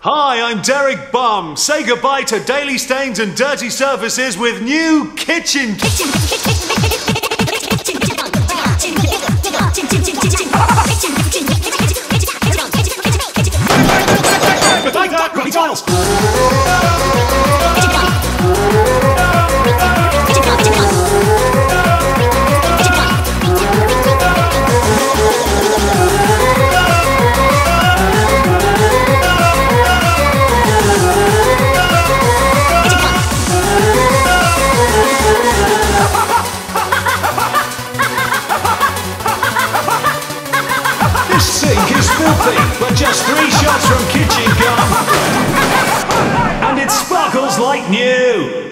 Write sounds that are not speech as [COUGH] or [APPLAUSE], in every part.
Hi, I'm Derek Bum. Say goodbye to daily stains and dirty surfaces with new kitchen. tiles. [LAUGHS] filthy, but just three shots from kitchen gun. And it sparkles like new.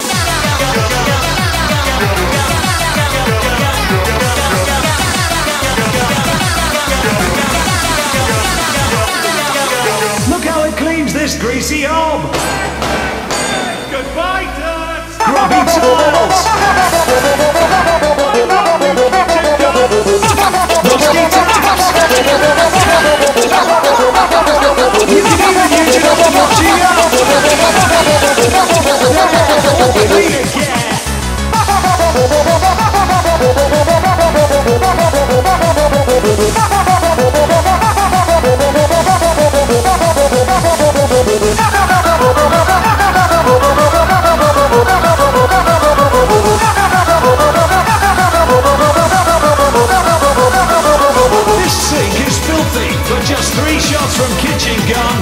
Look how it cleans this greasy hob. Goodbye, dirt. Grubby This from kitchen gun.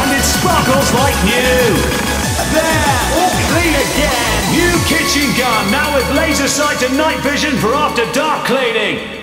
And it sparkles like new. There, all clean again. New kitchen gun, now with laser sight and night vision for after dark cleaning.